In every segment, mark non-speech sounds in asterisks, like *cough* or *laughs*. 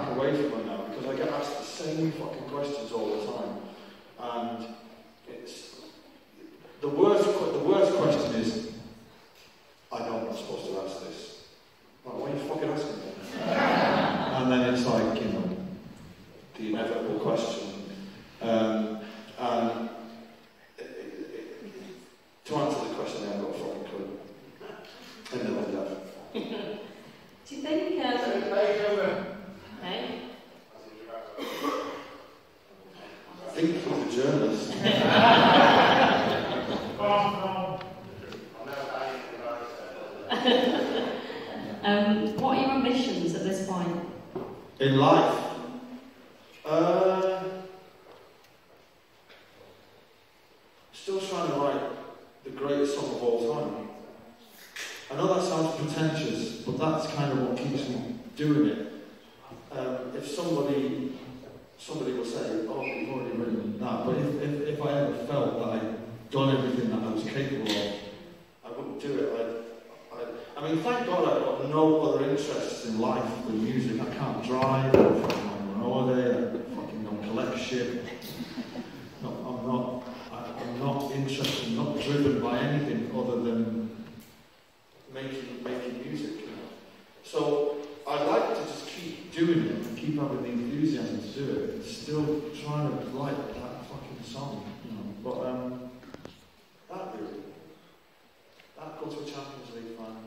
back away from it now because I get asked the same fucking questions all the time, and it's the worst. The worst question is, I know I'm not supposed to ask this. Like, why are you fucking asking me? *laughs* and then it's like you know, the inevitable question. Um, and to answer the question, I haven't got a fucking clue. And never have. Do you think, um, hey? Think he's a journalist. *laughs* Um, what are your ambitions at this point? In life, uh, still trying to write the greatest song of all time. I know that sounds pretentious, but that's kind of what keeps me doing it. Um, if somebody somebody will say, "Oh, you've already written that," but if, if, if I ever felt that I'd done everything that I was capable of, I wouldn't do it. I, I, mean, thank God I've got no other interests in life than music. I can't drive, I don't run holiday, I fucking don't collect shit. No, I'm not, I, I'm not interested, not driven by anything other than making, making doing it and keep having the enthusiasm to do it. Still trying to write that fucking song, you know. But um, that dude, that got to a Champions League final.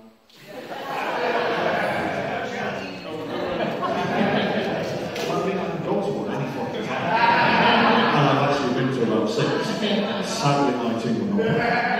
I i've actually been to about six. Sadly, my team won't.